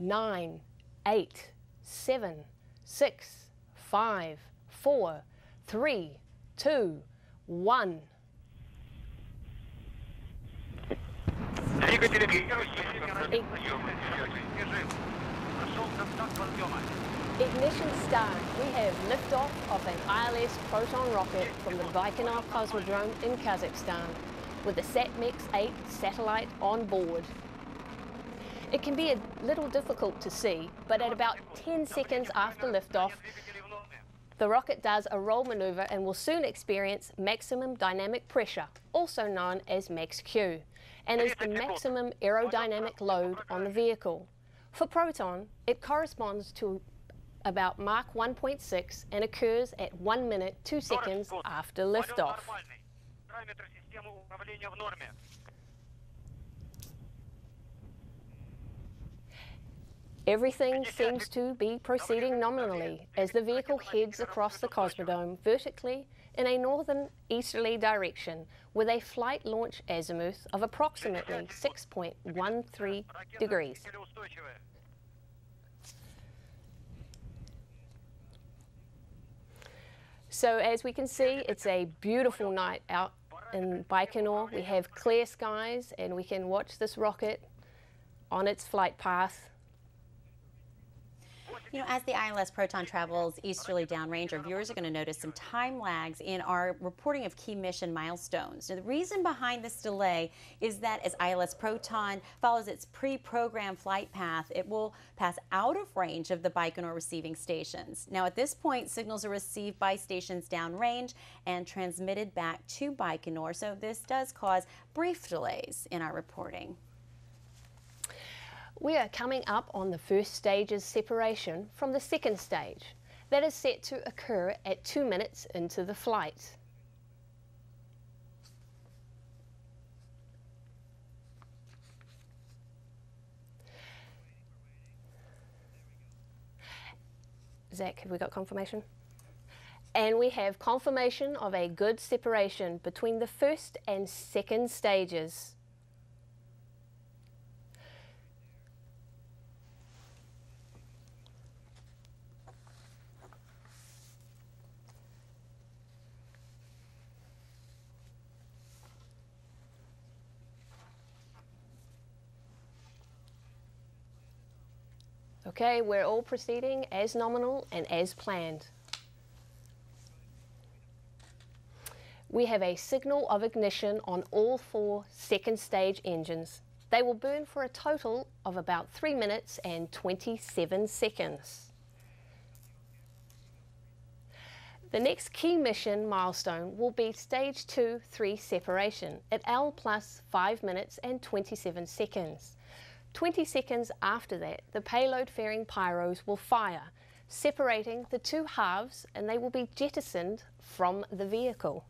nine, eight, seven, six, five, four, three, two, one. Ignition start. We have liftoff of an ILS Proton rocket from the Baikonur Cosmodrome in Kazakhstan with the SatMex 8 satellite on board. It can be a little difficult to see, but at about 10 seconds after liftoff, the rocket does a roll maneuver and will soon experience maximum dynamic pressure, also known as max Q, and is the maximum aerodynamic load on the vehicle. For Proton, it corresponds to about Mach 1.6 and occurs at 1 minute 2 seconds after liftoff. Everything seems to be proceeding nominally as the vehicle heads across the Cosmodrome vertically in a northern easterly direction with a flight launch azimuth of approximately 6.13 degrees. So as we can see, it's a beautiful night out in Baikonur. We have clear skies and we can watch this rocket on its flight path you know, as the ILS Proton travels easterly downrange, our viewers are going to notice some time lags in our reporting of key mission milestones. Now, the reason behind this delay is that as ILS Proton follows its pre-programmed flight path, it will pass out of range of the Baikonur receiving stations. Now, at this point, signals are received by stations downrange and transmitted back to Baikonur, so this does cause brief delays in our reporting. We are coming up on the first stage's separation from the second stage. That is set to occur at two minutes into the flight. Zach, have we got confirmation? And we have confirmation of a good separation between the first and second stages. Okay, we're all proceeding as nominal and as planned. We have a signal of ignition on all four second stage engines. They will burn for a total of about 3 minutes and 27 seconds. The next key mission milestone will be stage 2 3 separation at L plus 5 minutes and 27 seconds. 20 seconds after that, the payload fairing pyros will fire, separating the two halves and they will be jettisoned from the vehicle.